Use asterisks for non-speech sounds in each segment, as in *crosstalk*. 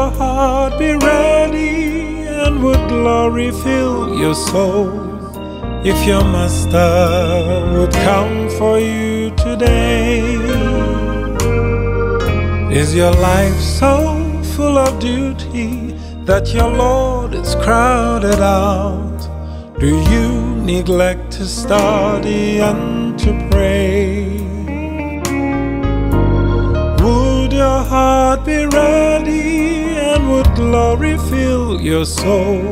your heart be ready and would glory fill your soul if your master would come for you today? Is your life so full of duty that your Lord is crowded out? Do you neglect to study and to pray? Would your heart be ready would glory fill your soul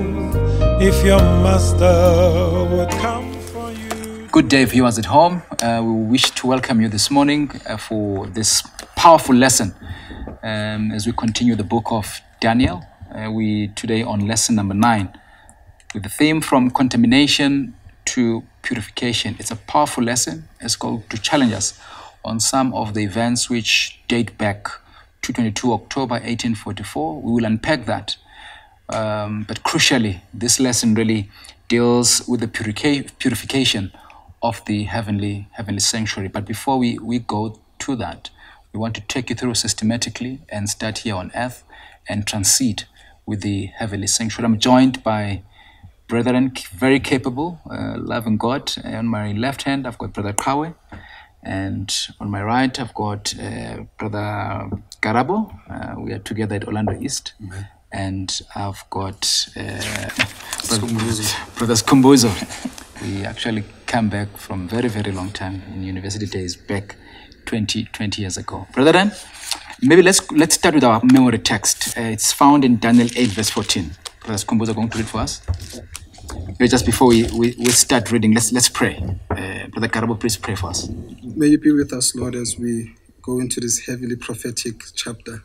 if your master would come for you? Good day, viewers at home. Uh, we wish to welcome you this morning uh, for this powerful lesson um, as we continue the book of Daniel. Uh, we today on lesson number nine with the theme from contamination to purification. It's a powerful lesson. It's called to challenge us on some of the events which date back 22 October 1844. We will unpack that. Um, but crucially, this lesson really deals with the purification of the heavenly heavenly sanctuary. But before we, we go to that, we want to take you through systematically and start here on earth and transit with the heavenly sanctuary. I'm joined by brethren, very capable, uh, loving God. On my left hand, I've got Brother Kawe. And on my right, I've got uh, Brother Garabo. Uh, we are together at Orlando East. And I've got uh, Brother Skumbuzo. We actually came back from very, very long time in university days, back 20, 20 years ago. Brethren, maybe let's let's start with our memory text. Uh, it's found in Daniel 8, verse 14. Brother Skumbuzo going to read for us. Maybe just before we, we, we start reading, let's let's pray. Uh, Brother Garabo, please pray for us. May you be with us, Lord, as we go into this heavily prophetic chapter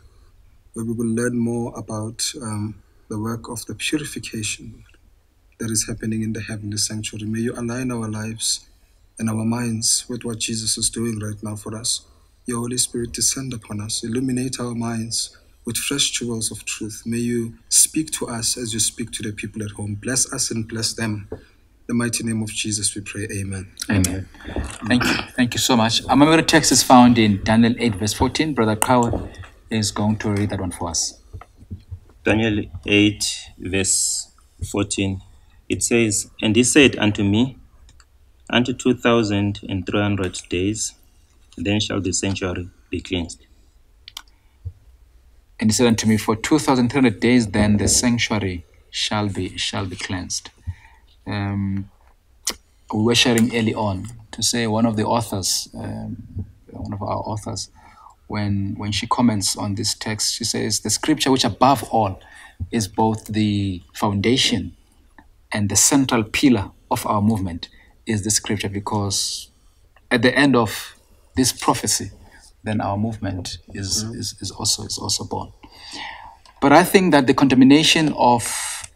where we will learn more about um, the work of the purification that is happening in the heavenly sanctuary. May you align our lives and our minds with what Jesus is doing right now for us. Your Holy Spirit descend upon us, illuminate our minds with fresh jewels of truth. May you speak to us as you speak to the people at home. Bless us and bless them. In the mighty name of Jesus, we pray. Amen. Amen. Thank you. Thank you so much. Our memory text is found in Daniel 8, verse 14. Brother Kawa is going to read that one for us. Daniel 8, verse 14, it says, And he said unto me, Unto 2,300 days, then shall the sanctuary be cleansed. And he said unto me, For 2,300 days, then the sanctuary shall be shall be cleansed. Um, we were sharing early on to say one of the authors, um, one of our authors, when when she comments on this text, she says the scripture, which above all is both the foundation and the central pillar of our movement, is the scripture because at the end of this prophecy, then our movement is, is, is also is also born. But I think that the contamination of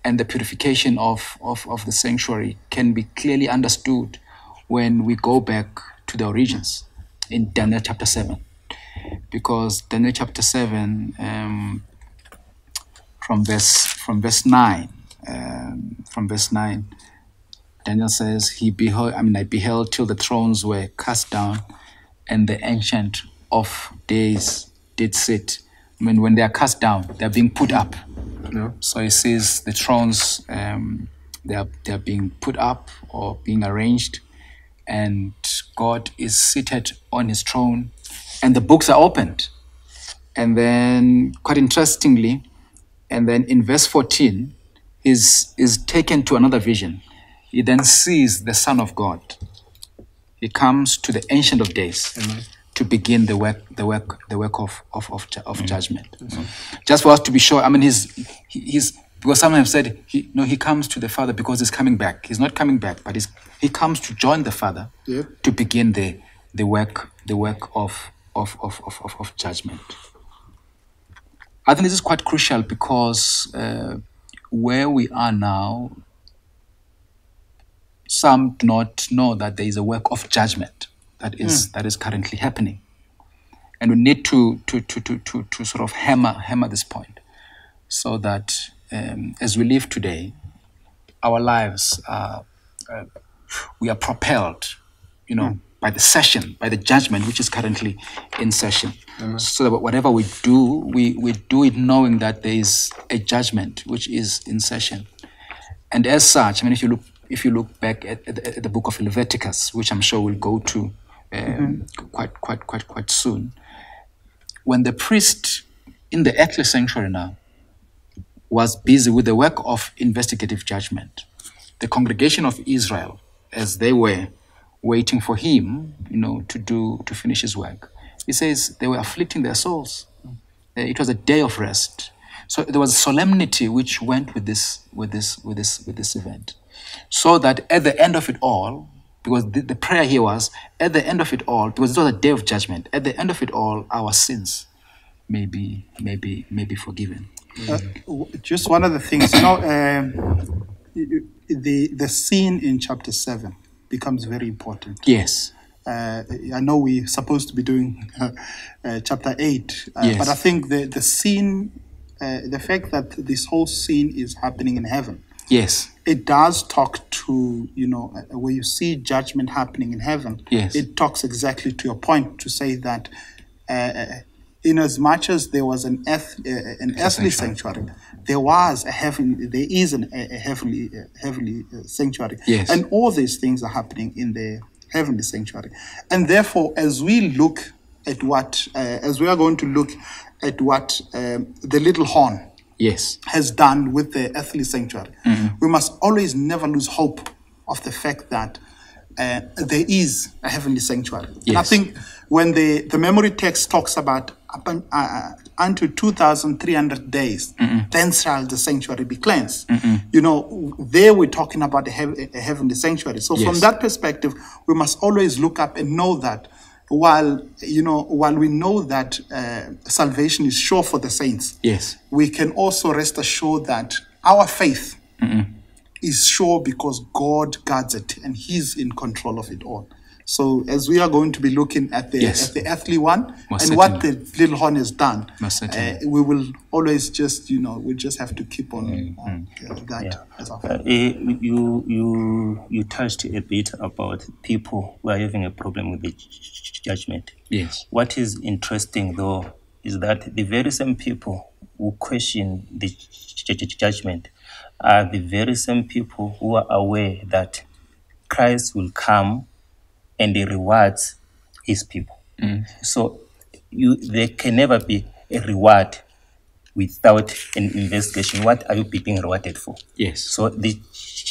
and the purification of, of, of the sanctuary can be clearly understood when we go back to the origins in Daniel chapter 7. Because Daniel chapter 7, um, from verse from verse 9, um, from verse 9, Daniel says, He beheld, I mean, I beheld till the thrones were cast down, and the ancient of days did sit. I mean, when they are cast down, they are being put up. Yeah. So it says the thrones um, they are they are being put up or being arranged, and God is seated on His throne, and the books are opened. And then, quite interestingly, and then in verse fourteen, is is taken to another vision. He then sees the Son of God. He comes to the Ancient of Days to begin the work, the work, the work of of of, of judgment. Just for us to be sure. I mean, he's he's because some have said he no he comes to the Father because he's coming back. He's not coming back, but he's he comes to join the Father Yep. to begin the the work the work of of of of, of, of judgment. I think this is quite crucial because uh, where we are now, some do not know that there is a work of judgment that is that is currently happening, and we need to to to to to, to sort of hammer hammer this point, so that um, as we live today, our lives are uh, we are propelled, you know, by the session, by the judgment which is currently in session. So that whatever we do, we, we do it knowing that there is a judgment which is in session. And as such, I mean, if you look if you look back at, at, at the book of Leviticus, which I'm sure we'll go to um, quite quite quite quite soon, when the priest in the earthly sanctuary now was busy with the work of investigative judgment, the congregation of Israel, as they were waiting for him, you know, to do to finish his work, he says they were afflicting their souls. Uh, It was a day of rest. So there was a solemnity which went with this with this with this with this event. So that at the end of it all, because the, the prayer here was at the end of it all, because it was a day of judgment, at the end of it all, our sins may be may be may be forgiven. Uh, just one of the things, you know, um, the the scene in chapter seven becomes very important. Yes. Uh, I know we're supposed to be doing uh, *laughs* uh, chapter eight, uh, Yes. but I think the the scene, uh, the fact that this whole scene is happening in heaven, Yes. it does talk to you know uh, where you see judgment happening in heaven. Yes. it talks exactly to your point to say that. Uh, in as much as there was an earth, uh, an earthly sanctuary, there was a heaven. There is an, a, a heavenly, uh, heavenly uh, sanctuary, Yes. and all these things are happening in the heavenly sanctuary. And therefore, as we look at what, uh, as we are going to look at what um, the little horn Yes. has done with the earthly sanctuary, we must always never lose hope of the fact that uh, there is a heavenly sanctuary. And I think when the, the memory text talks about up un, uh, unto 2,300 days, then shall the sanctuary be cleansed. You know, there we're talking about a, a heavenly sanctuary. So from that perspective, we must always look up and know that while you know while we know that uh, salvation is sure for the saints Yes. we can also rest assured that our faith is sure because God guards it and He's in control of it all. So, as we are going to be looking at the Yes. at the earthly one Most and what the little horn has done, uh, we will always just you know we just have to keep on, Mm-hmm. on uh, that Yeah. as Uh, eh, you you you touched a bit about people who are having a problem with the j- j- judgment. Yes. What is interesting though is that the very same people who question the judgment are the very same people who are aware that Christ will come and he rewards his people. Mm. So you there can never be a reward without an investigation. What are you being rewarded for? Yes. So the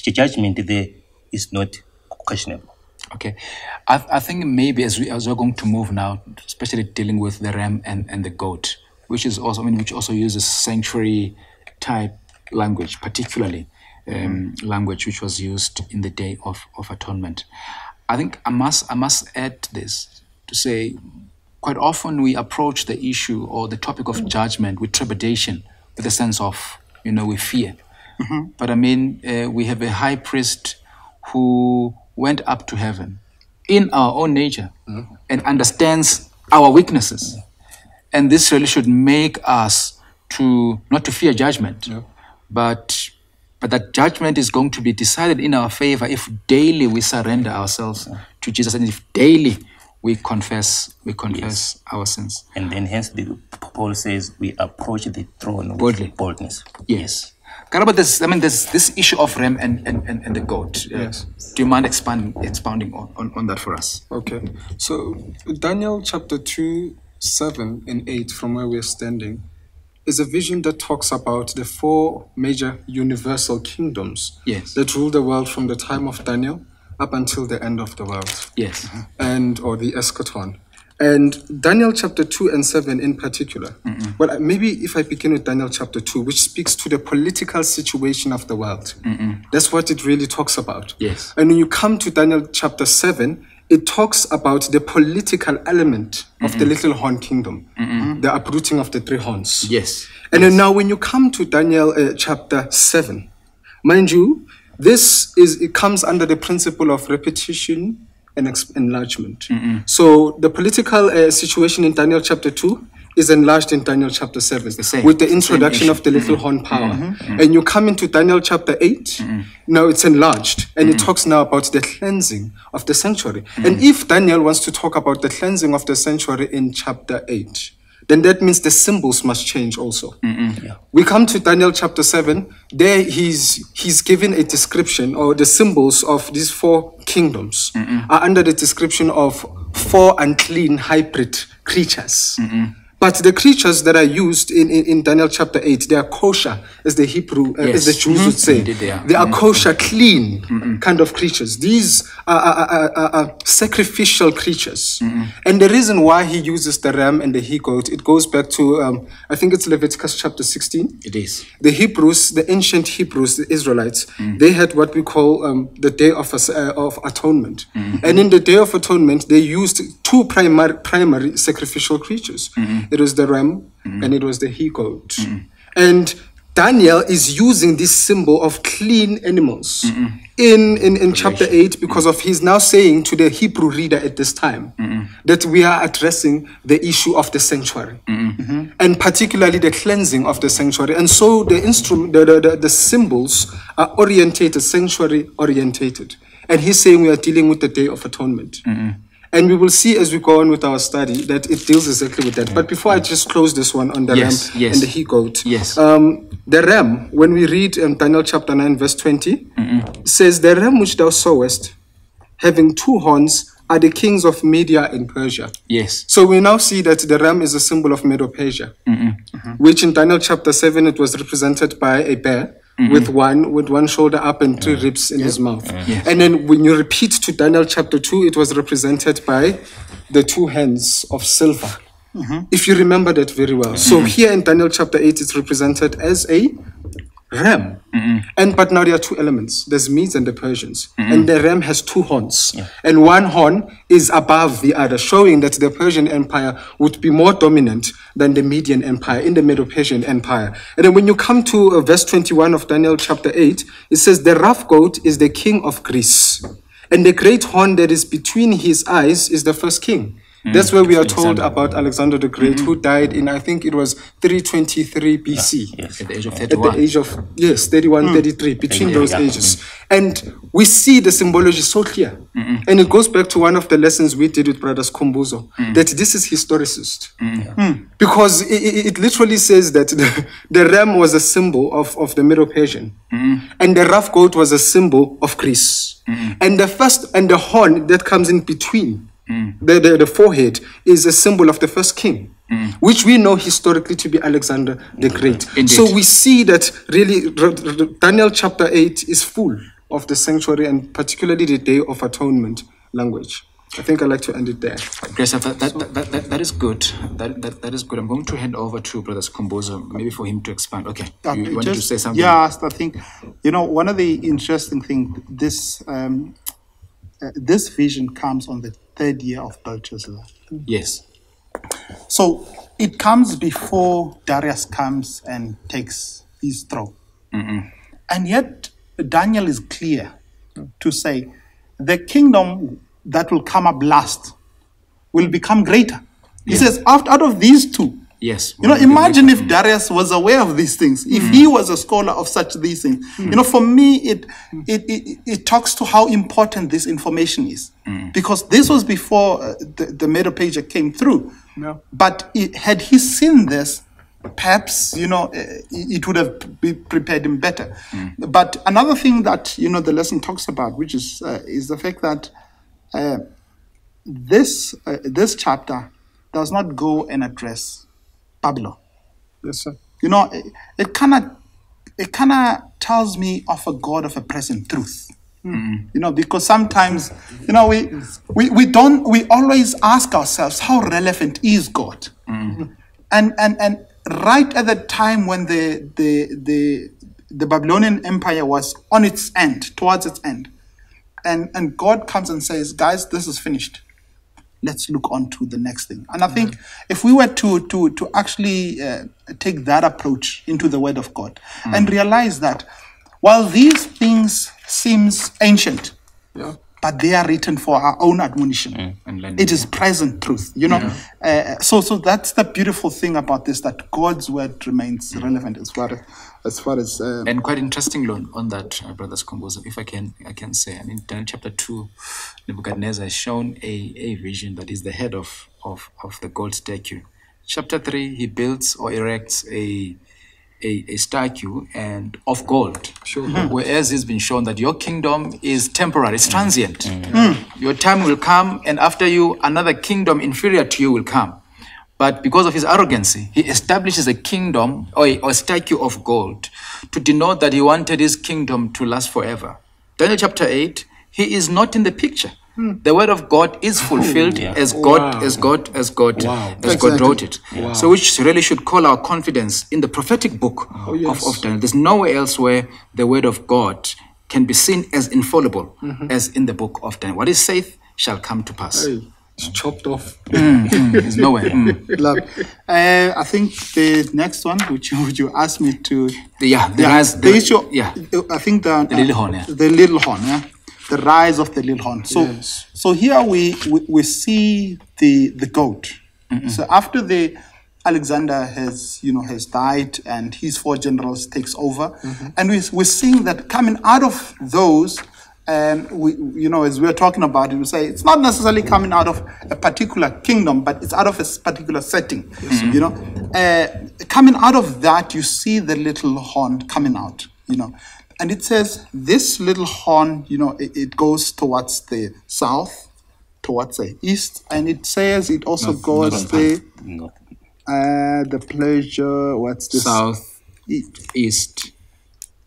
judgment there is not questionable. Okay, I, I think maybe as we as we're going to move now, especially dealing with the ram and, and the goat, which is also I mean which also uses sanctuary type language, particularly um, language which was used in the day of, of atonement. I think I must I must add this to say quite often we approach the issue or the topic of judgment with trepidation, with a sense of you know with fear. But I mean, uh, we have a high priest who went up to heaven in our own nature and understands our weaknesses. And this really should make us to not to fear judgment, but but that judgment is going to be decided in our favor if daily we surrender ourselves to Jesus and if daily we confess we confess our sins. And then hence the Paul says we approach the throne with Boldly. boldness. Yes. Karaba, there's, I mean, there's this issue of Ram and, and, and, and the goat. Uh, Yes. Do you mind expanding, expounding on, on, on that for us? Okay, so Daniel chapter 2, 7 and 8, from where we're standing, is a vision that talks about the four major universal kingdoms Yes. that rule the world from the time of Daniel up until the end of the world, Yes. and or the eschaton. And Daniel chapter 2 and 7 in particular. Well, maybe if I begin with Daniel chapter 2, which speaks to the political situation of the world. That's what it really talks about. Yes. And when you come to Daniel chapter 7, it talks about the political element of the little horn kingdom, the uprooting of the three horns. Yes. And then now, when you come to Daniel uh, chapter 7, mind you, this is it comes under the principle of repetition and enlargement. So, the political uh, situation in Daniel chapter 2 is enlarged in Daniel chapter 7 the same. with the It's the same introduction of the little horn power. And you come into Daniel chapter 8, now it's enlarged and it talks now about the cleansing of the sanctuary. And if Daniel wants to talk about the cleansing of the sanctuary in chapter 8, then that means the symbols must change also. We come to Daniel chapter 7, there he's he's given a description or the symbols of these four kingdoms are under the description of four unclean hybrid creatures. But the creatures that are used in, in, in Daniel chapter 8, they are kosher, as the Hebrew, uh, as the Yes. Jews would say. Indeed they are. They are kosher, clean kind of creatures. These are, are, are, are, sacrificial creatures. And the reason why he uses the ram and the he goat, it goes back to, um, I think it's Leviticus chapter 16 It is. the Hebrews, the ancient Hebrews, the Israelites, they had what we call um, the Day of, uh, of Atonement. And in the Day of Atonement, they used two primary, primary sacrificial creatures. It was the ram mm-hmm. and it was the he goat. Mm-hmm. And Daniel is using this symbol of clean animals mm-hmm. in, in, in chapter 8 because of he's now saying to the Hebrew reader at this time that we are addressing the issue of the sanctuary and particularly the cleansing of the sanctuary. And so the instrument, the, the, the, the symbols are orientated, sanctuary orientated. And he's saying we are dealing with the Day of Atonement. And we will see as we go on with our study that it deals exactly with that. But before I just close this one on the Yes, ram yes. and the he goat, Yes. um, the ram, when we read in Daniel chapter 9, verse 20, says, The ram which thou sawest, having two horns, are the kings of Media and Persia. Yes. So we now see that the ram is a symbol of Medo Persia, which in Daniel chapter 7 it was represented by a bear. Mm-hmm. With one with one shoulder up and three ribs in his mouth, and then when you repeat to Daniel chapter two, it was represented by the two hands of silver. Mm-hmm. If you remember that very well. So mm-hmm. here in Daniel chapter eight, it's represented as a ram. And but now there are two elements. There's Medes and the Persians. And the ram has two horns. And one horn is above the other, showing that the Persian Empire would be more dominant than the Median Empire in the Medo-Persian Empire. And then when you come to uh, verse 21 of Daniel chapter 8, it says, The rough goat is the king of Greece. And the great horn that is between his eyes is the first king. That's where we are told about Alexander the Great, who died in, I think it was 323 BC Yes. At the age of 31. at the age of yes 31 33 between Yeah, those yeah. ages. And we see the symbology so clear. And it goes back to one of the lessons we did with brother Skumbuzo that this is historicist. Because it, it, it literally says that the, the ram was a symbol of, of the Medo-Persian. And the rough goat was a symbol of greece. And the first and the horn that comes in between the, the, the forehead is a symbol of the first king which we know historically to be alexander the great Indeed. so we see that really R- R- Daniel chapter 8 is full of the sanctuary and particularly the day of atonement language. I think I'd like to end it there. Grace, that, that, that, that, that, that is good. That, that, that is good. I'm going to hand over to Brother Skumbuzo, maybe for him to expand. Okay. Uh, You, you wanted to say something? Yeah, I think you know one of the interesting things. This um, uh, this vision comes on the third year of Belshazzar. Yes. So it comes before Darius comes and takes his throne. And yet Daniel is clear to say the kingdom that will come up last will become greater. He says, out, out of these two, Yes. you know, imagine if Darius was aware of these things, if he was a scholar of such these things. You know, for me, it, it it it talks to how important this information is, because this was before uh, the, the Medo Pager came through. Yeah. But it, had he seen this, perhaps you know uh, it it would have prepared him better. But another thing that you know the lesson talks about, which is uh, is the fact that uh, this uh, this chapter does not go and address Babylon. Yes, sir. You know, it, it kind of it kind of tells me of a God of a present truth. Hmm. Hmm. You know, because sometimes, you know, we, we we don't we always ask ourselves how relevant is God, hmm. and and and right at the time when the the the the Babylonian Empire was on its end, towards its end, and and God comes and says, guys, this is finished let's look on to the next thing. And I think if we were to to to actually uh, take that approach into the Word of God and realize that while these things seems ancient, Yeah. but they are written for our own admonition. Mm, and It is present truth, you know. Uh, so, so that's the beautiful thing about this that God's word remains relevant as far as, as far as uh, And quite interestingly on, on that, uh, brother Skumbuzo if I can, I can say, I mean, Daniel chapter two, Nebuchadnezzar has shown a, a vision that is the head of, of, of the gold statue. Chapter three, he builds or erects a a, a statue and of gold. Sure. Whereas it's been shown that your kingdom is temporary, it's transient. Your time will come, and after you, another kingdom inferior to you will come. But because of his arrogancy, he establishes a kingdom or a, or a statue of gold to denote that he wanted his kingdom to last forever. Daniel chapter 8, he is not in the picture. Hmm. The word of God is fulfilled oh, as God as God as God as God Exactly. wrote it. So which really should call our confidence in the prophetic book oh, of, of Daniel. There's nowhere else where the word of God can be seen as infallible mm-hmm. as in the book of Daniel. What is saith shall come to pass. It's chopped off. *laughs* There's nowhere. Mm. love. Uh, I think the next one, which you, *laughs* which you asked me to, The- yeah, the yeah, rise- the the- issue. yeah. I think the The little horn, yeah. the little horn, yeah, the rise of the little horn. So, Yes. so here we, we we see the the goat. So after the Alexander has you know has died and his four generals takes over, and we we're seeing that coming out of those. And we, you know, as we're talking about it, we say it's not necessarily coming out of a particular kingdom, but it's out of a particular setting. You know, uh, coming out of that, you see the little horn coming out. You know, and it says this little horn. You know, it, it goes towards the south, towards the east, and it says it also goes the No. uh, the pleasure. What's this? South, east,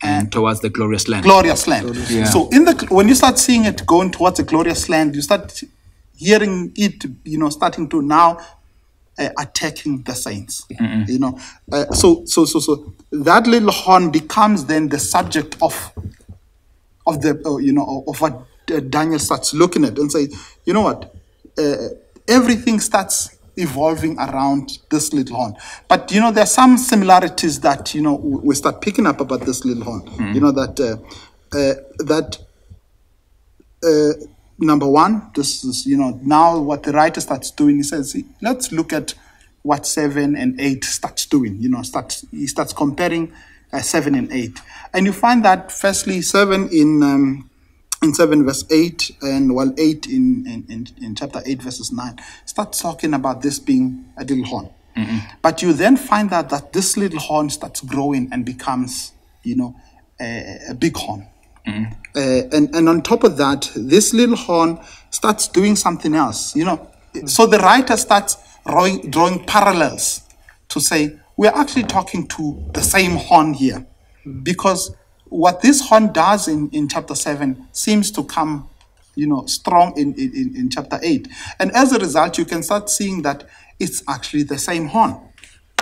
and towards the glorious land. glorious land. Yeah. So in the when you start seeing it going towards the glorious land, you start hearing it, you know, starting to now uh, attacking the saints. You know, uh, so so so so that little horn becomes then the subject of of the uh, you know of what uh, Daniel starts looking at and say, you know what, uh, everything starts evolving around this little horn. But you know, there are some similarities that you know we start picking up about this little horn. You know that uh, uh, that uh, number one, this is you know now what the writer starts doing. He says, let's look at what seven and eight starts doing. You know, starts he starts comparing uh, seven and eight, and you find that firstly seven in um, in seven verse eight and well eight in in, in in chapter eight verses nine starts talking about this being a little horn. Mm-hmm. But you then find out that this little horn starts growing and becomes, you know, a, a big horn. Mm-hmm. Uh, and, and on top of that, this little horn starts doing something else, you know. Mm-hmm. So the writer starts drawing, drawing parallels to say, we're actually talking to the same horn here. Because what this horn does in, in chapter 7 seems to come, you know, strong in, in, in- chapter 8. And as a result, you can start seeing that it's actually the same horn.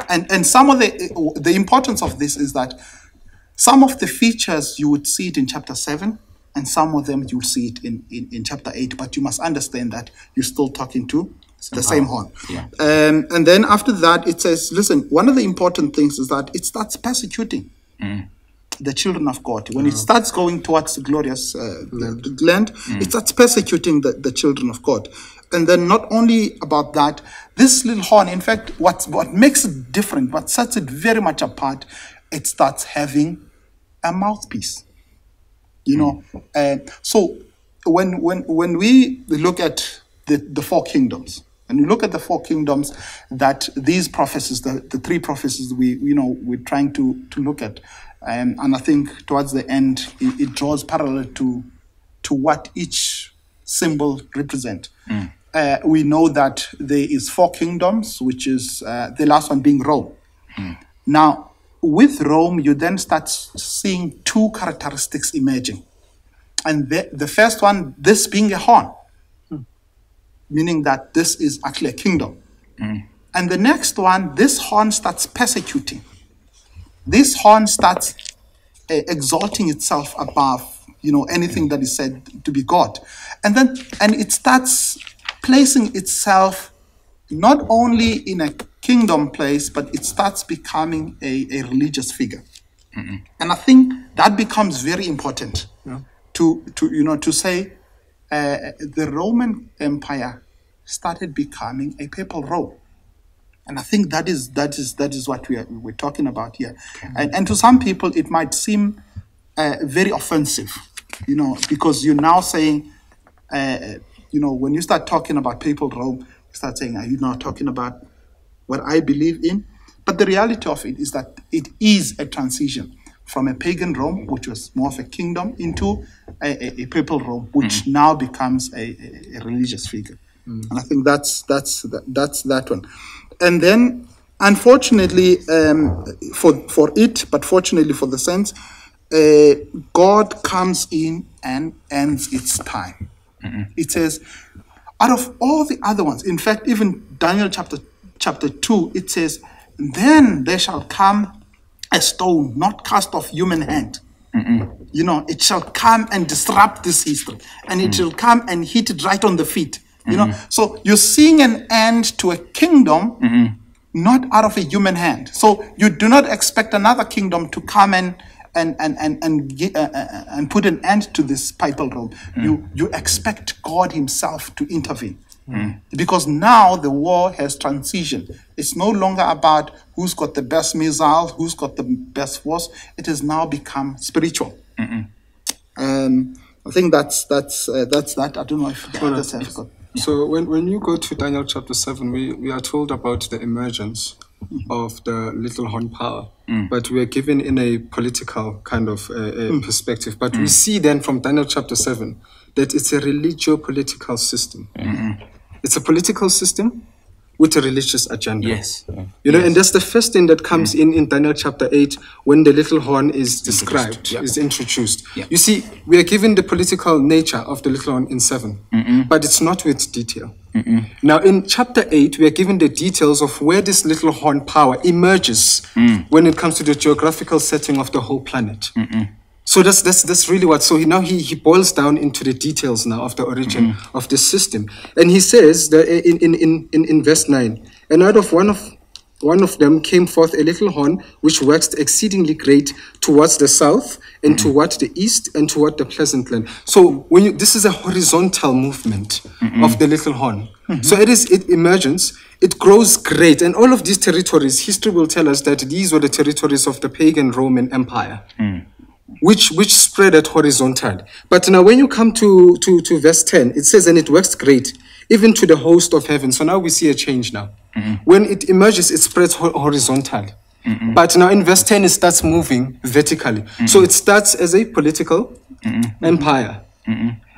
And, and some of the, the importance of this is that some of the features you would see it in chapter 7 and some of them you'll see it in, in, in chapter 8 but you must understand that you're still talking to the same horn. um, and then after that it says listen one of the important things is that it starts persecuting the children of god. When it starts going towards the glorious uh, land, it starts persecuting the, the children of god. And then not only about that this little horn in fact what, what makes it different what sets it very much apart it starts having a mouthpiece. You know uh, so when when when we look at the, the four kingdoms and we look at the four kingdoms that these prophecies the, the three prophecies we you know we're trying to to look at um, and i think towards the end it, it draws parallel to to what each symbol represent uh, we know that there is four kingdoms which is uh, the last one being rome now, with Rome, you then start seeing two characteristics emerging. And the, the first one, this being a horn, meaning that this is actually a kingdom. And the next one, this horn starts persecuting. This horn starts uh, exalting itself above, you know, anything that is said to be God. And then, and it starts placing itself not only in a kingdom place, but it starts becoming a, a religious figure. And I think that becomes very important to, to, you know, to say uh, the Roman Empire started becoming a papal Rome. And I think that is that is that is what we are we're talking about here. And, and to some people, it might seem uh, very offensive, you know, because you're now saying, uh, you know, when you start talking about papal Rome, you start saying, are you now talking about what I believe in? But the reality of it is that it is a transition from a pagan Rome, which was more of a kingdom, into a, a, a papal Rome, which now becomes a, a, a religious figure. And I think that's that's that, that's that one. And then, unfortunately, um, for for it, but fortunately for the saints, uh, God comes in and ends its time. It says, out of all the other ones, in fact, even Daniel chapter chapter two, it says, then there shall come a stone not cast of human hand. You know, it shall come and disrupt this history, and it shall come and hit it right on the feet. You know, so you're seeing an end to a kingdom not out of a human hand. So you do not expect another kingdom to come and and and and and, gi- uh, uh, uh, and put an end to this papal Rome. You you expect God Himself to intervene. Because now the war has transitioned. It's no longer about who's got the best missiles, who's got the best force. It has now become spiritual. Um, I think that's that's uh, that's that. I don't know if others have got. So when, when you go to Daniel chapter 7, we, we are told about the emergence of the little horn power, but we are given in a political kind of uh, uh, perspective. But we see then from Daniel chapter 7 that it's a religio political system. It's a political system with a religious agenda. Yes. You know, and that's the first thing that comes in in Daniel chapter 8 when the little horn is described, yeah. is introduced. Yeah. You see, we are given the political nature of the little horn in 7, but it's not with detail. Now, in chapter 8, we are given the details of where this little horn power emerges when it comes to the geographical setting of the whole planet. So that's, that's, that's really what. So he, now he, he boils down into the details now of the origin mm-hmm. of this system. And he says that in, in, in, in, verse 9, and out of one of one of them came forth a little horn which waxed exceedingly great towards the south and mm-hmm. toward the east and toward the pleasant land. So when you, this is a horizontal movement mm-hmm. of the little horn. So it is it emerges, it grows great, and all of these territories, history will tell us that these were the territories of the pagan Roman Empire mm. Which which spread it horizontally. But now when you come to, to, to verse 10, it says, and it works great, even to the host of heaven. So now we see a change now. Mm-hmm. When it emerges, it spreads ho- horizontally. Mm-hmm. But now in verse 10, it starts moving vertically. Mm-hmm. So it starts as a political empire.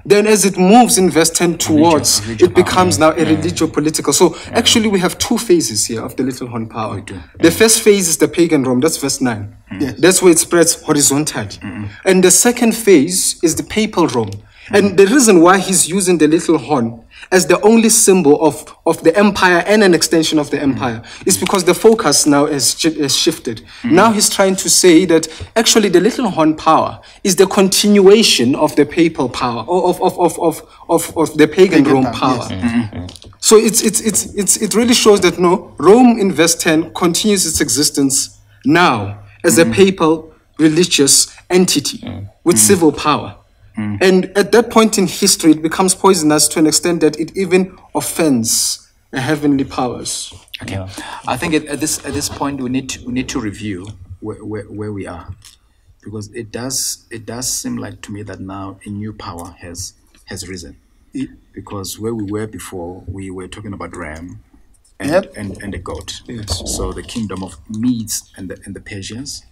Then, as it moves in verse 10 towards, it becomes now a religio political. So, actually, we have two phases here of the little horn power. The first phase is the pagan Rome, that's verse 9. That's where it spreads horizontally. And the second phase is the papal Rome. And the reason why he's using the little horn as the only symbol of, of the empire and an extension of the mm. empire. It's because the focus now has, has shifted. Mm. Now he's trying to say that actually the little horn power is the continuation of the papal power, or of, of, of, of, of, of the pagan, Pagan Rome power, power. Mm-hmm. Mm-hmm. So it's, it's, it's, it's, it really shows that no, Rome in verse 10 continues its existence now as a mm. papal religious entity with civil power. And at that point in history, it becomes poisonous to an extent that it even offends the heavenly powers. Okay. I think at, at this at this point we need to, we need to review where, where, where we are, because it does it does seem like to me that now a new power has has risen, because where we were before we were talking about Ram, and Yep. and, and the goat. Yes. So the kingdom of Medes and the and the Persians,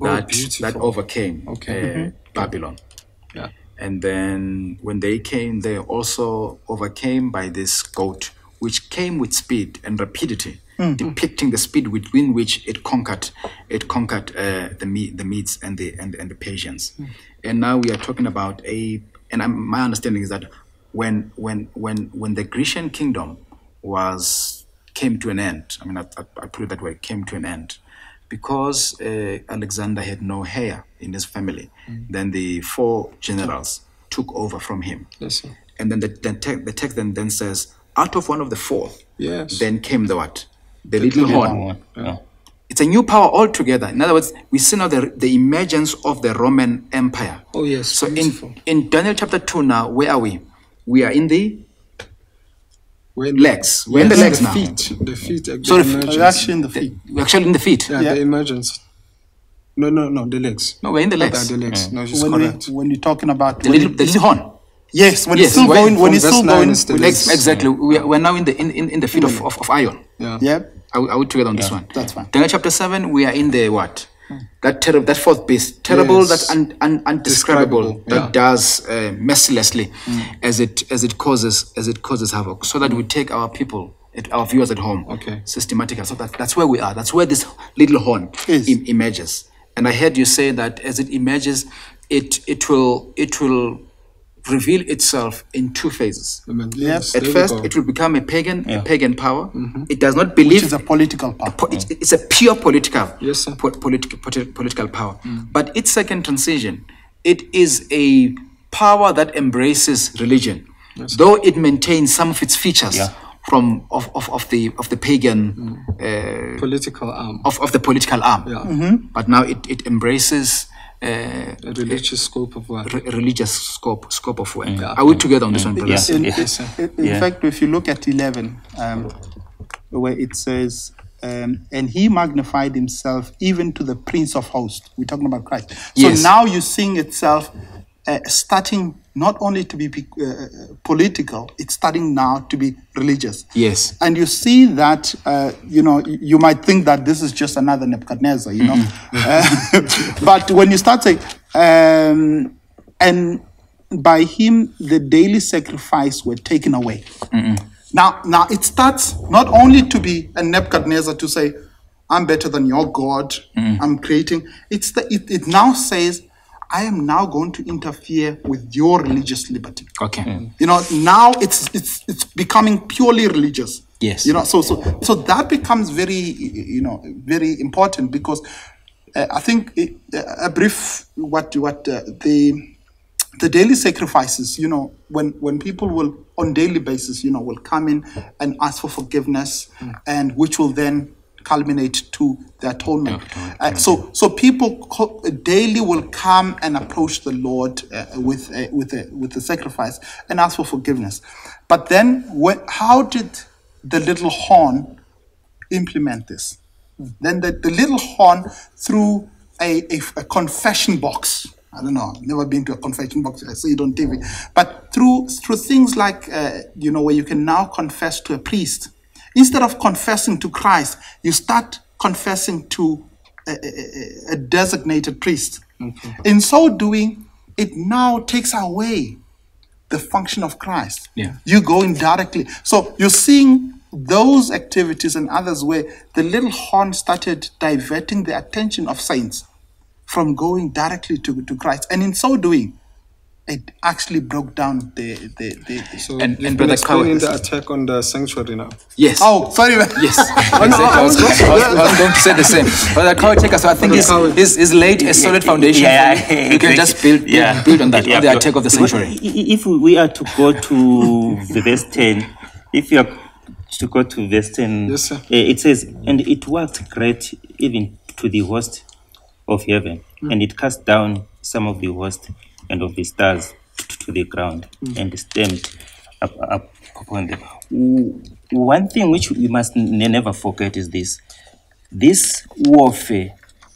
Oh, that that overcame Okay. uh, Babylon. Yeah. And then when they came, they also overcame by this goat, which came with speed and rapidity, depicting the speed within which it conquered, it conquered uh, the Me- the Medes and the and, and the Persians. And now we are talking about a, and I'm, my understanding is that when when when when the Grecian kingdom was came to an end, I mean, I, I, I put it that way, came to an end because uh, Alexander had no heir in his family, then the four generals took over from him. Yes, sir. And then the, the, te- the text then, then says, out of one of the four, Yes. then came the what? The little horn. One. Yeah. It's a new power altogether. In other words, we see now the, the emergence of the Roman Empire. Oh, yes. So in, in Daniel chapter 2 now, where are we? we are in the We're in legs. We're in the Yes, legs now. Feet. The feet. So the the f- emergence. We're actually in the feet. We're actually in the feet. Yeah, Yeah. the emergence. No, no, no, the legs. No, we're in the legs. The legs. No, she's When, correct. we, when you're talking about The when little, it- the little horn. yes, when Yes, it's still when- going, when from it's still nine going, the when legs. it's- Exactly. We are, we're now in the in, in, in the feet of, mm. of, of iron. yeah. yeah, Are we, are we together on this one? that's fine. Daniel chapter 7, we are in the what? That terrible, that fourth beast, terrible, Yes. that un, un, undescribable, Describable, that does uh, mercilessly as it as it causes as it causes havoc. So that we take our people, it- our viewers at home, Okay. systematically. So that, that's where we are. That's where this little horn em- emerges. And I heard you say that as it emerges, it it will it will reveal itself in two phases. Yes. Yes. At first, it will become a pagan, a pagan power. Mm-hmm. It does not which believe is a political power. po- it's, it's a pure political Yes, sir. Mm. po- politi- politi- political power but its second transition it is a power that embraces religion though it maintains some of its features Yeah. from of, of, of the of the pagan Mm. uh, political arm. of, of the political arm Yeah. but now it, it embraces uh, religious scope of work. re- religious scope scope of work are we together on this one brothers Yeah. In, Yes, in- in Yeah. fact, if you look at 11, um, where it says, um, and he magnified himself even to the Prince of Hosts. We're talking about Christ. So Yes. now you're seeing itself uh, starting not only to be uh, political, it's starting now to be religious. Yes. And you see that, uh, you know, you might think that this is just another Nebuchadnezzar, you know. *laughs* Uh, but when you start saying, um, and by him the daily sacrifice were taken away. Now, now it starts not only to be a Nebuchadnezzar to say, I'm better than your God, I'm creating. It's the, it, it now says, I am now going to interfere with your religious liberty. okay You know, now it's it's it's becoming purely religious. Yes. You know, so so so that becomes very you know very important because uh, I think it, a brief what what uh, the the daily sacrifices. You know, when when people will on daily basis, you know, will come in and ask for forgiveness, and which will then culminate to the atonement. Uh, so so people co- daily will come and approach the Lord uh, with a, with a, with the sacrifice and ask for forgiveness. But then, when, how did the little horn implement this? Then the, the little horn through a, a, a confession box. I don't know. I've never been to a confession box. I see it on TV. But through through things like uh, you know where you can now confess to a priest instead of confessing to Christ, you start confessing to a, a- a designated priest. In so doing, it now takes away the function of Christ. Yeah. You going directly. So you're seeing those activities and others where the little horn started diverting the attention of saints from going directly to, to Christ. And in so doing, it actually broke down the the, the, the So And- you've and been Brother explaining the attack on the sanctuary now. yes Oh, sorry. man. Yes, *laughs* exactly. I, was going, I, was, I was going to say the same. But Kawai Cheka, so I think he's, he's, he's laid a solid foundation. Yeah, for you. you can just build, build, build on that, on the attack of the sanctuary. i- i- If we are to go to the verse 10, if you are to go to verse 10, Yes, sir. eh, it says, And it worked great even to the host of heaven, and it cast down some of the host and of the stars to, the ground, mm. and stamped up, up upon them. One thing which we must never forget is this this warfare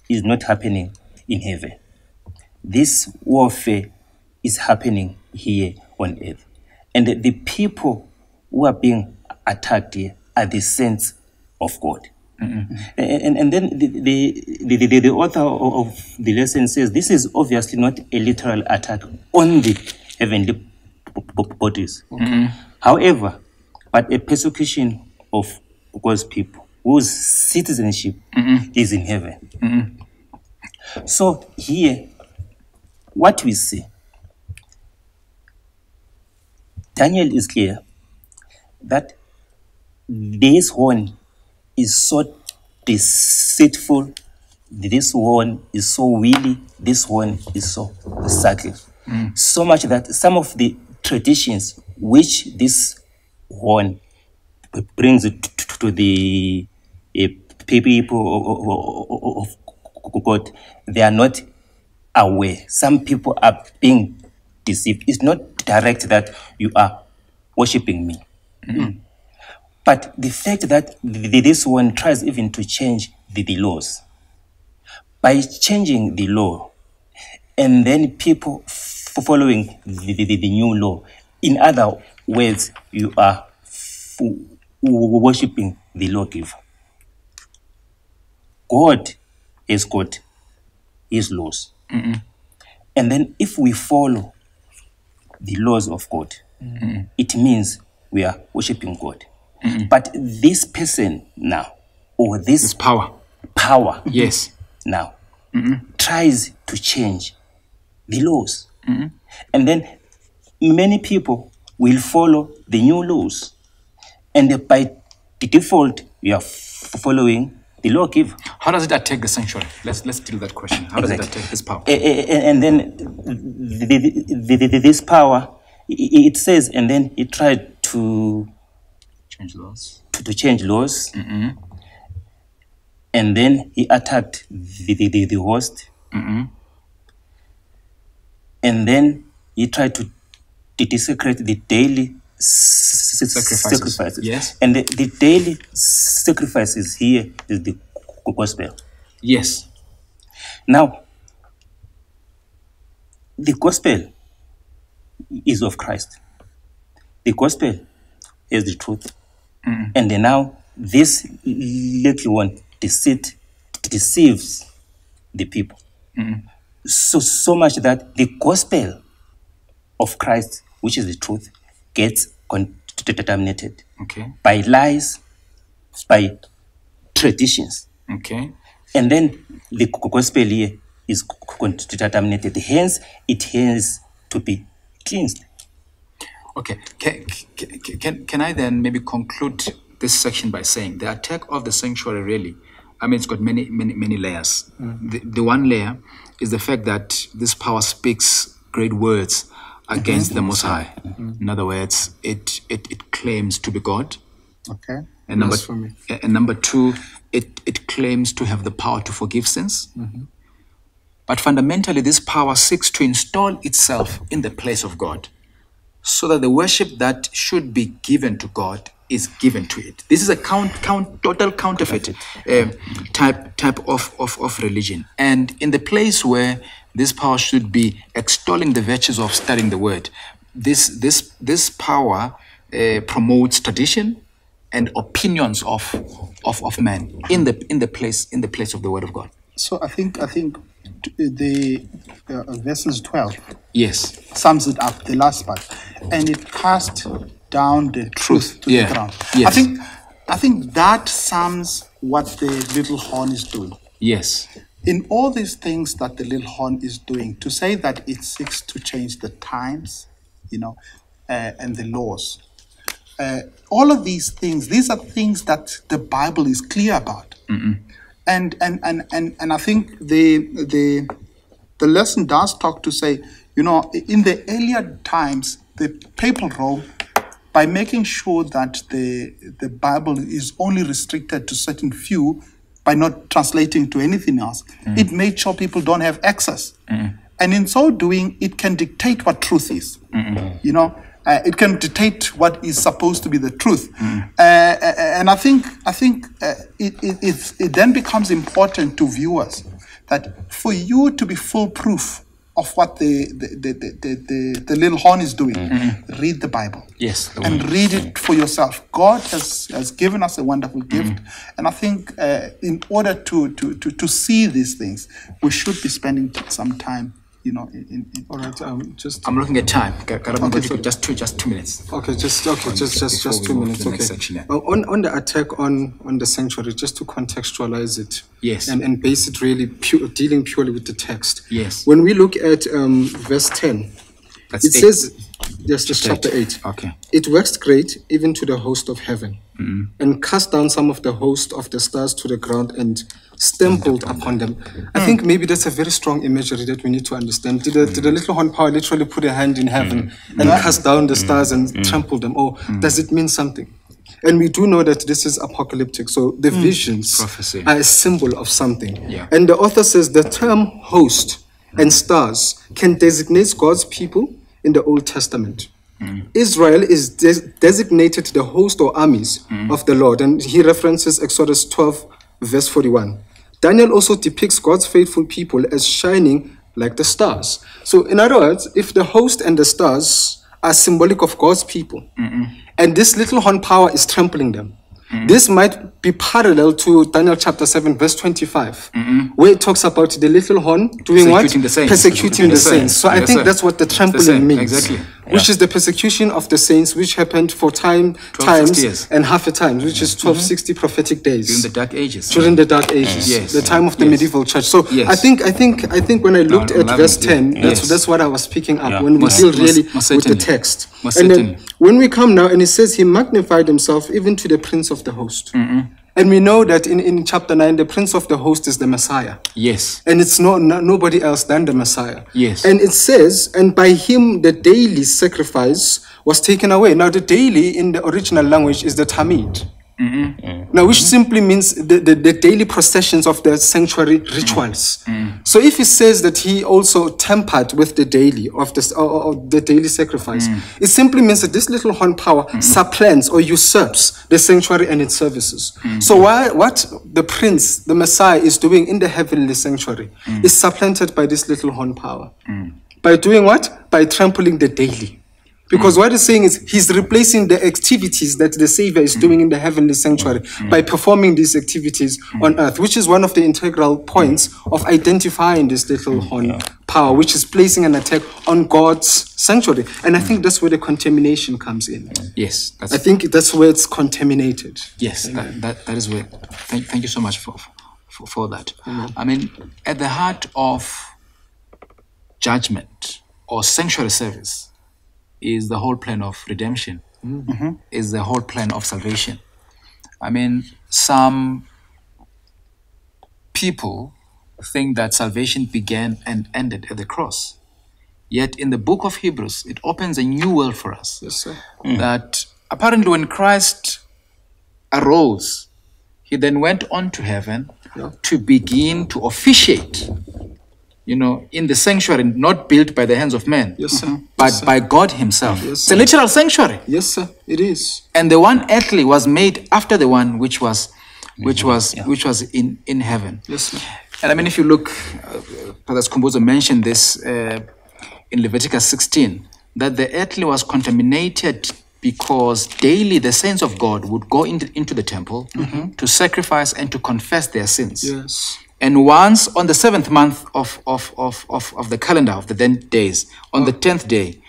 is not happening in heaven this warfare is happening here on earth. And the people who are being attacked here are the saints of God. Mm-hmm. And, and, and then the, the, the, the, author of the lesson says this is obviously not a literal attack on the heavenly bodies. Mm-hmm. However, but a persecution of God's people whose citizenship mm-hmm. is in heaven. So here, what we see, Daniel is clear that this one is so deceitful, this one is so wily, this one is so subtle. So much that some of the traditions which this one brings to, the uh, people of, God, they are not aware. Some people are being deceived. It's not direct that you are worshiping me. But the fact that th- th- this one tries even to change the, the laws, by changing the law, and then people f- following the, the, the new law, in other words, you are f- worshipping the lawgiver. God has got his laws. And then if we follow the laws of God, it means we are worshiping God. Mm-hmm. But this person now, or this This power. power Yes. now, mm-hmm. tries to change the laws. Mm-hmm. And then many people will follow the new laws. And by default, we are following the lawgiver. How does it attack the sanctuary? Let's let's deal with that question. How does Exactly. it attack this power? And then the, the, the, this power, it says, and then he tried to Change laws. to, to change laws. Mm-hmm. And then he attacked the, the, the, the host. Mm-hmm. And then he tried to, to desecrate the daily Sacrifices. sacrifices. Yes. And the, the daily sacrifices here is the gospel. Yes. Now, the gospel is of Christ. The gospel is the truth. And now, this little one deceit, deceives the people. So, so much that the gospel of Christ, which is the truth, gets contaminated Okay. by lies, by traditions. Okay. And then the gospel here is contaminated. Hence, it has to be cleansed. Okay. Can, can, can, I then maybe conclude this section by saying the attack of the sanctuary really, I mean, it's got many, many, many layers. Mm-hmm. The, the one layer is the fact that this power speaks great words against the Most High. Mm-hmm. In other words, it, it, it claims to be God. Okay. And number, and number two, it, it claims to have the power to forgive sins. Mm-hmm. But fundamentally, this power seeks to install itself in the place of God so that the worship that should be given to God is given to it. This is a count, count, total counterfeit um, type, type of, of, of religion. And in the place where this power should be extolling the virtues of studying the word, this, this, this power uh, promotes tradition and opinions of, of, of men in the, in, the place, in the place of the word of God. So I think I think t- the uh, verses twelve Yes. sums it up, the last part, and it cast down the truth to yeah, the ground. I think I think that sums what the little horn is doing. Yes. In all these things that the little horn is doing, to say that it seeks to change the times, you know, uh, and the laws, uh, all of these things, these are things that the Bible is clear about. And, and, and, and, and I think the, the, the lesson does talk to say, you know, in the earlier times, the papal Rome, by making sure that the, the Bible is only restricted to certain few, by not translating to anything else, mm. it made sure people don't have access. Mm. And in so doing, it can dictate what truth is. You know, uh, it can dictate what is supposed to be the truth. Uh, uh, and I think I think uh, it, it, it, then becomes important to viewers that for you to be foolproof of what the the, the, the, the, the, little horn is doing, read the Bible. Yes, the And read it for yourself. God has, has given us a wonderful gift. And I think uh, in order to, to, to, to see these things, we should be spending some time, you know, in, in, in All right, um, just I'm looking at time. Ka- Karabo, Okay, so- just two, just two minutes. Okay, just okay, just just just two minutes. Okay. section, yeah. Uh, on on the attack on on the sanctuary, just to contextualize it. Yes. And and base it really pu- dealing purely with the text. Yes. When we look at um, verse ten, That's it eight. says, yes, just Eight. chapter eight. Okay. It waxed great even to the host of heaven, Mm-hmm. and cast down some of the host of the stars to the ground and stumbled upon them. I hmm. think maybe that's a very strong imagery that we need to understand. Did the, did the little horn power literally put a hand in heaven hmm. and hmm. cast down the stars and trample them? Or does it mean something? And we do know that this is apocalyptic, so the visions Prophecy. are a symbol of something. Yeah. And the author says the term host and stars can designate God's people in the Old Testament. Israel is des- designated the host or armies of the Lord, and he references Exodus 12, verse 41. Daniel also depicts God's faithful people as shining like the stars. So, in other words, if the host and the stars are symbolic of God's people, and this little horn power is trampling them, this might be parallel to Daniel chapter 7, verse 25, where it talks about the little horn doing what? Persecuting the saints. Persecuting the Yes, saints. So I think sir. that's what the trampling means. exactly. Which is the persecution of the saints, which happened for time 1260 times years. and half a time, which is mm-hmm. 1260 prophetic days During the Dark Ages. during the dark ages Yes. the time of the Yes. medieval church so Yes. i think i think i think when i looked at 11, verse 10 that's Yes. that's what i was picking up Yeah. when we deal really with the text and then when we come now and it says he magnified himself even to the prince of the host mm-hmm. And we know that in, in chapter 9 the prince of the host is the messiah Yes. and it's not, no nobody else than the Messiah. Yes. And it says, and by him the daily sacrifice was taken away. Now the daily in the original language is the Tamid. Mm-hmm. Mm. Now, which simply means the, the, the daily processions of the sanctuary rituals. Mm. Mm. So, if he says that he also tempered with the daily of the, or, or- or the daily sacrifice, it simply means that this little horn power supplants or usurps the sanctuary and its services. So, why, what the prince, the Messiah, is doing in the heavenly sanctuary is supplanted by this little horn power. By doing what? By trampling the daily. Because mm. what he's saying is he's replacing the activities that the Savior is mm. doing in the heavenly sanctuary mm. by performing these activities on earth, which is one of the integral points of identifying this little horn power, which is placing an attack on God's sanctuary. And I think that's where the contamination comes in. Yes. That's I think that's where it's contaminated. Yes, that, that, that is where. Thank, thank you so much for, for, for that. I mean, at the heart of judgment or sanctuary service is the whole plan of redemption, mm-hmm. is the whole plan of salvation. I mean, some people think that salvation began and ended at the cross. Yet in the book of Hebrews, it opens a new world for us Yes, sir. Mm. that apparently when Christ arose, he then went on to heaven Yeah. to begin to officiate, you know, in the sanctuary not built by the hands of men, Yes, sir. but Yes, sir. by God Himself. Yes, it's a literal sanctuary. Yes, sir. It is. And the one earthly was made after the one which was which was which was in, in heaven. Yes, sir. And I mean, if you look, uh, Brother Skumbuzo mentioned this uh, in Leviticus 16, that the earthly was contaminated because daily the saints of God would go into, into the temple to sacrifice and to confess their sins. Yes. And once on the seventh month of, of, of, of, of the calendar of the then days, on the oh. tenth day,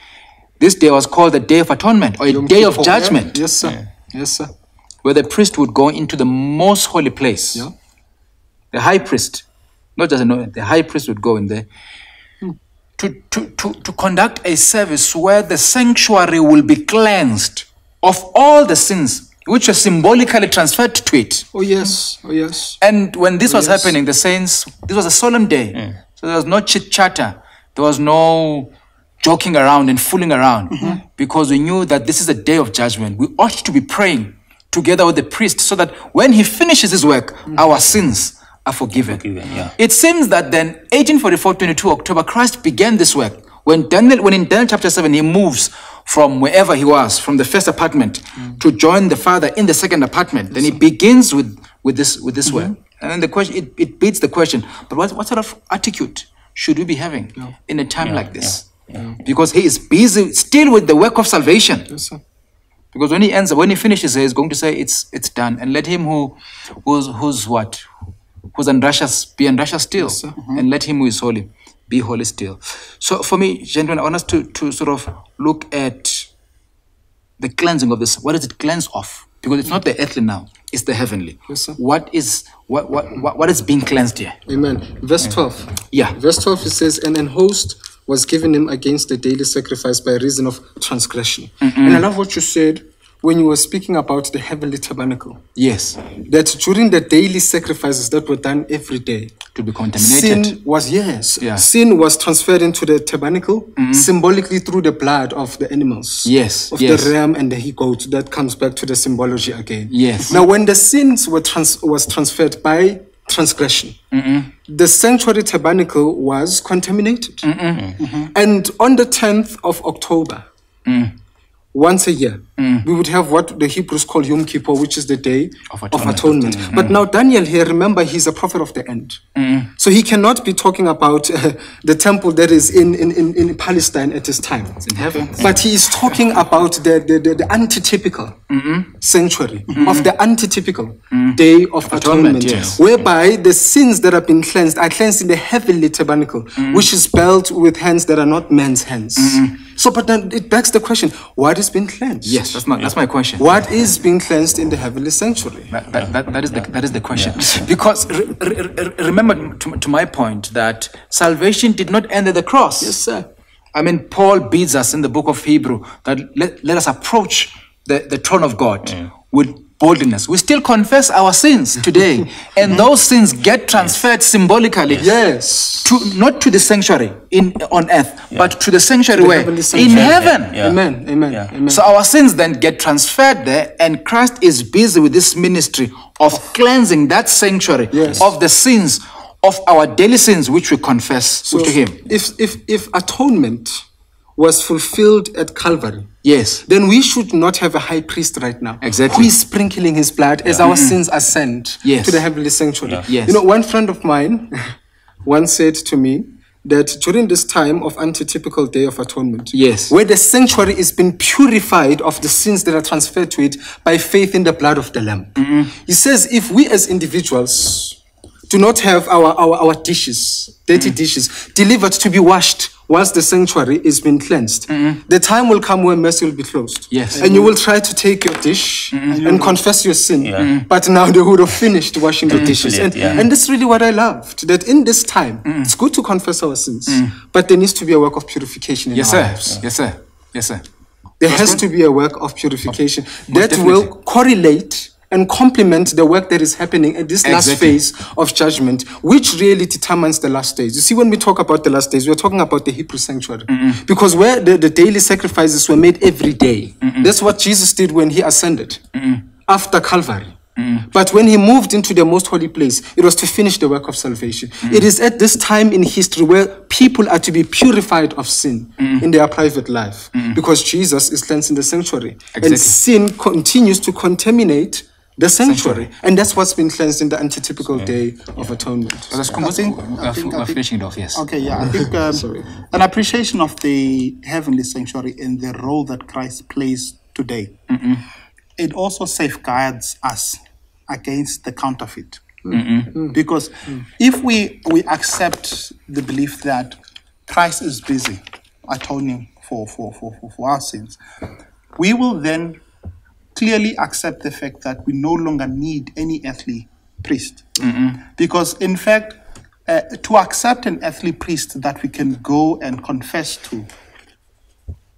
this day was called the Day of Atonement or a Yom Day of Kippur. Judgment, Yes, sir. Yes, sir. where the priest would go into the most holy place Yeah. the high priest, not just know the high priest would go in there hmm. to, to, to, to conduct a service where the sanctuary will be cleansed of all the sins which was symbolically transferred to it. Oh, yes. Oh, yes. And when this oh, was yes. happening, the saints, this was a solemn day. Mm. So there was no chit chatter, there was no joking around and fooling around mm-hmm. because we knew that this is a day of judgment. We ought to be praying together with the priest so that when he finishes his work, mm-hmm. our sins are forgiven. Forgiven, yeah. It seems that then 1844, 22 October, Christ began this work. When Daniel, when in Daniel chapter 7, he moves from wherever he was, from the first apartment, to join the Father in the second apartment, then he begins with, with this, with this work. Mm-hmm. And then the question, it, it beats the question, but what, what sort of attitude should we be having in a time like this? Because he is busy still with the work of salvation. Yes. Because when he ends, when he finishes, he's going to say it's it's done, and let him who who's who's what who's unrighteous be unrighteous still, sir. and let him who is holy be holy still. So for me, gentlemen, I want us to to sort of look at the cleansing of this. What does it cleanse of? Because it's not the earthly now; it's the heavenly. Yes, sir. What is what what what, what is being cleansed here? Amen. Verse 12. Yeah. Verse 12 it says, And an host was given him against the daily sacrifice by reason of transgression. And I love what you said when you were speaking about the heavenly tabernacle. Yes, That during the daily sacrifices that were done every day, to be contaminated. sin was, yes, Yeah. sin was transferred into the tabernacle mm-hmm. symbolically through the blood of the animals. Yes, Of yes. the ram and the he goat. That comes back to the symbology again. Yes. Now, when the sins were trans- was transferred by transgression. Mm-hmm. The sanctuary tabernacle was contaminated. Mm-hmm. And on the 10th of October, mm. once a year, Mm. we would have what the Hebrews call Yom Kippur, which is the day Of of atonement. atonement. Mm. But now, Daniel here, remember, he's a prophet of the end. Mm. So he cannot be talking about uh, the temple that is in, in, in, in Palestine at this time. It's in heaven. But he is talking about the, the, the, the antitypical mm-hmm. sanctuary mm-hmm. of the antitypical day of atonement, Atonement, yes. whereby the sins that have been cleansed are cleansed in the heavenly tabernacle, which is built with hands that are not men's hands. Mm-hmm. So, but then it begs the question what is being cleansed? Yes, that's my, that's my question. What is being cleansed in the heavenly sanctuary? That, that, that, that is the that is the question *laughs* because re, re, re- remember to, to my point that salvation did not end at the cross Yes, sir. I mean Paul bids us in the book of Hebrew that let, let us approach the, the throne of God with boldness we still confess our sins today *laughs* and mm-hmm. those sins get transferred symbolically Yes. to not to the sanctuary in on earth but to the sanctuary where in heaven Yeah. Amen. Amen. Yeah. Amen. so our sins then get transferred there, and Christ is busy with this ministry of cleansing that sanctuary Yes. of the sins of our daily sins which we confess So to Him. If, if, if atonement was fulfilled at Calvary, Yes. then we should not have a high priest right now. Exactly. Who is sprinkling his blood as our mm. sins are sent Yes. to the heavenly sanctuary. Yeah. Yes. You know, one friend of mine *laughs* once said to me that during this time of antitypical day of atonement, Yes. where the sanctuary is being purified of the sins that are transferred to it by faith in the blood of the Lamb. He says, if we as individuals do not have our, our, our dishes, dirty dishes, delivered to be washed once the sanctuary is being cleansed, mm-hmm. the time will come where mercy will be closed. Yes. And you will try to take your dish mm-hmm. and confess your sin. Yeah. Mm-hmm. But now they would have finished washing the dishes. And, yeah. and that's really what I loved. That in this time, it's good to confess our sins, but there needs to be a work of purification in Yes, sir. lives. Yes, sir. Yes, sir. There has to be a work of purification that definitely. will correlate and complement the work that is happening at this last Exactly. phase of judgment, which really determines the last days. You see, when we talk about the last days, we're talking about the Hebrew sanctuary. Because where the, the daily sacrifices were made every day. That's what Jesus did when he ascended after Calvary. But when he moved into the most holy place, it was to finish the work of salvation. It is at this time in history where people are to be purified of sin in their private life because Jesus is cleansing the sanctuary. Exactly. And sin continues to contaminate the sanctuary. And that's what's been cleansed in the antitypical day of atonement. Skumbo, I think- I think- I think- finishing it off, yes. Okay, yeah, I *laughs* think um, an appreciation of the heavenly sanctuary and the role that Christ plays today. It also safeguards us against the counterfeit. Because if we we accept the belief that Christ is busy atoning for, for, for, for, for our sins, we will then clearly accept the fact that we no longer need any earthly priest. Because, in fact, uh, to accept an earthly priest that we can go and confess to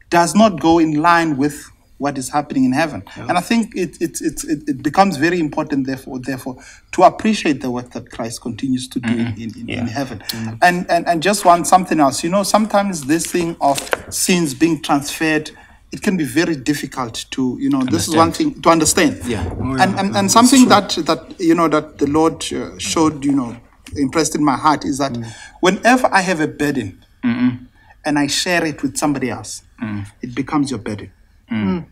does not go in line with what is happening in heaven. And I think it, it, it, it, becomes very important, therefore, therefore, to appreciate the work that Christ continues to do in, in, in, in heaven. And, and, and just one something else, you know, sometimes this thing of sins being transferred. It can be very difficult to, you know, this is one thing to understand. Yeah. And, and, and something that, that, you know, that the Lord uh, showed, you know, impressed in my heart is that whenever I have a burden and I share it with somebody else, it becomes your burden. Mm.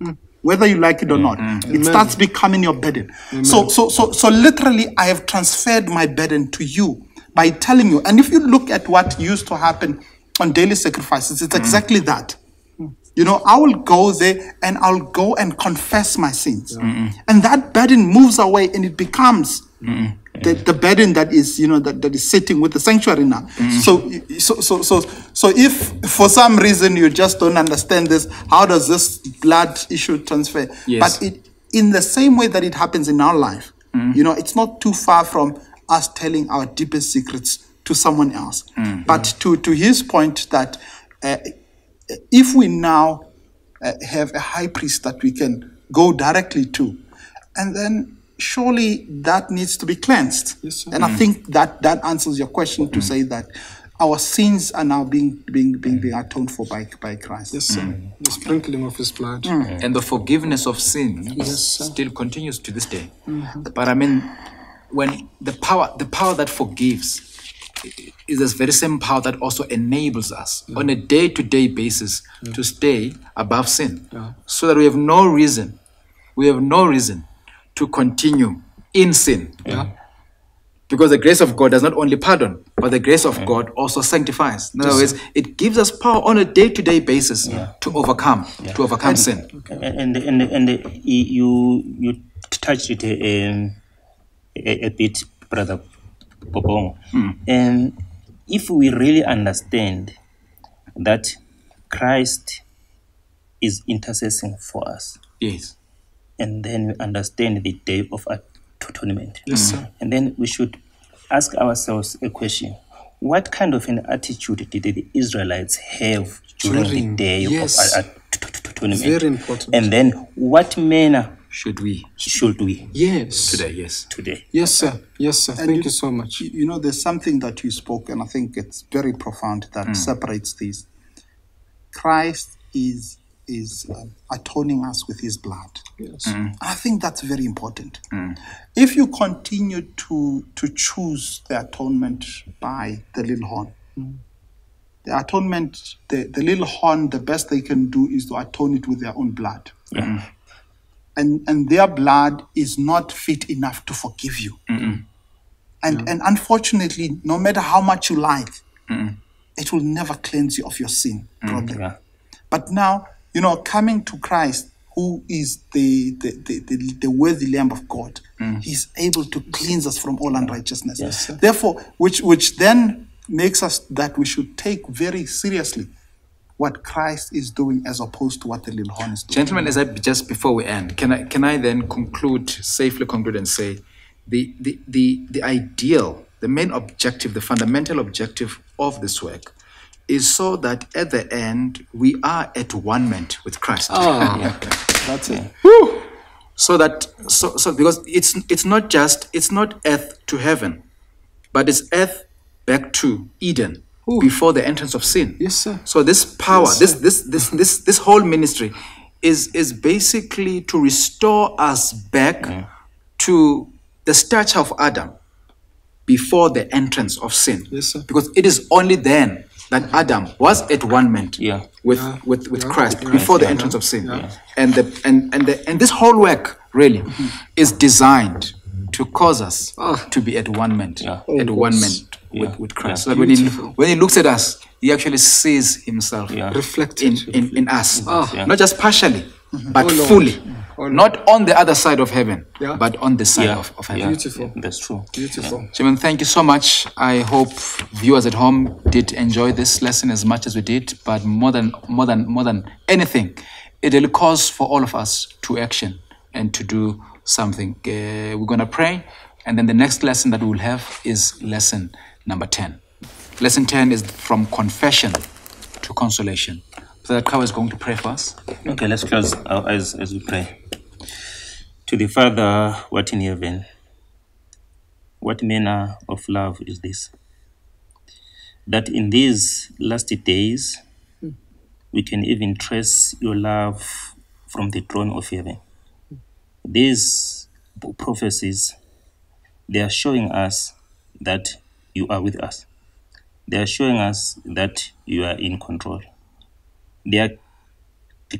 Mm. Whether you like it or not, it starts becoming your burden. So, so, so, so literally, I have transferred my burden to you by telling you. And if you look at what used to happen on daily sacrifices, it's exactly that. You know, I will go there and I'll go and confess my sins. And that burden moves away and it becomes the, the burden that is, you know, that, that is sitting with the sanctuary now. So, so, so, so, so if for some reason you just don't understand this, how does this blood issue transfer? Yes. But it, in the same way that it happens in our life, you know, it's not too far from us telling our deepest secrets to someone else. But to, to his point that uh, if we now uh, have a high priest that we can go directly to, and then surely that needs to be cleansed. Yes, sir. and I mm. think that that answers your question to say that our sins are now being being being, being atoned for by by Christ. Yes, sir. Mm. The sprinkling of his blood. Mm. and the forgiveness of sin Yes, still continues to this day. Mm-hmm. But I mean, when the power the power that forgives is this very same power that also enables us on a day-to-day basis to stay above sin. So that we have no reason we have no reason to continue in sin. Because the grace of god does not only pardon but the grace of god also sanctifies. In other words it gives us power on a day-to-day basis to overcome to overcome sin. and and and you you touched it um, a, a bit, brother Popong. Hmm. And if we really understand that Christ is intercessing for us, yes and then we understand the day of atonement, Yes, sir. and then we should ask ourselves a question: What kind of an attitude did the Israelites have during the day yes. of atonement? Very important. And then, what manner should we should we yes. today yes today? Yes, sir. Yes, sir. Thank you- you so much. You you know, there's something that you spoke, and I think it's very profound that Hmm. separates these. Christ is is um, atoning us with His blood. Yes. I think that's very important. If you continue to to choose the atonement by the little horn, the atonement, the, the little horn, the best they can do is to atone it with their own blood. And and their blood is not fit enough to forgive you. And and unfortunately, no matter how much you like, it will never cleanse you of your sin problem. Yeah. But now, you know, coming to Christ, who is the the, the, the, the worthy Lamb of God, He's able to cleanse us from all unrighteousness. Therefore, which which then makes us that we should take very seriously what Christ is doing as opposed to what the little horn is doing. Gentlemen, as I just before we end, can I can I then conclude safely conclude and say the the the, the ideal, the main objective, the fundamental objective of this work is so that at the end we are at one ment with Christ. Oh, *laughs* That's it. Woo! So that so so because it's it's not just it's not earth to heaven, but it's earth back to Eden before the entrance of sin. Yes, sir. So this power, Yes, this this this this this whole ministry is is basically to restore us back to the stature of Adam before the entrance of sin. Yes, sir. Because it is only then that Adam was at one ment Yeah. with with, with Yeah. Christ Yeah. before the Yeah. entrance of sin. And the and and the and this whole work really mm-hmm. is designed to cause us to be at one ment, Yeah. at Oh, one yes. ment with, Yeah. with Christ. Yeah. So that when he when he looks at us, he actually sees himself Yeah. Reflected. in, in, in us. Yeah. Not just partially, but Oh, fully. Oh, Not on the other side of heaven, Yeah. but on the side Yeah. of, of heaven. yeah. Beautiful. That's true. Beautiful. Chairman, thank you so much. I hope viewers at home did enjoy this lesson as much as we did. But more than more than more than anything, it'll cause for all of us to action and to do something. Uh, we're gonna pray, and then the next lesson that we will have is lesson number ten. Lesson ten is from confession to consolation. So that Kawa is going to pray for us. Okay, let's close our eyes as we pray. To the Father, what in heaven, what manner of love is this? That in these last days, we can even trace your love from the throne of heaven. These prophecies, they are showing us that you are with us. They are showing us that you are in control. They are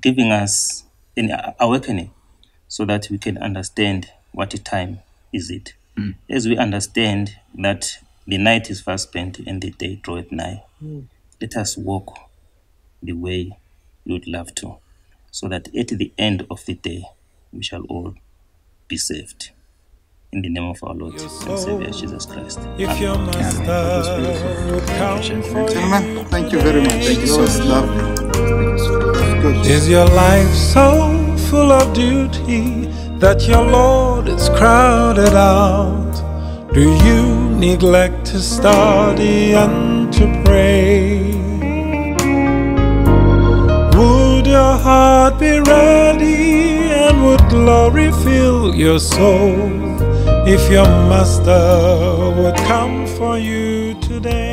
giving us an awakening so that we can understand what time is it. Hmm. As we understand that the night is fast spent and the day draweth nigh, hmm. let us walk the way we would love to, so that at the end of the day we shall all be saved. In the name of our Lord and Savior Jesus Christ. If your master would come for you, Gentlemen, thank you very much. Thank you so much. Lovely. Is your life so full of duty that your Lord is crowded out? Do you neglect to study and to pray? Would your heart be ready would glory fill your soul if your master would come for you today?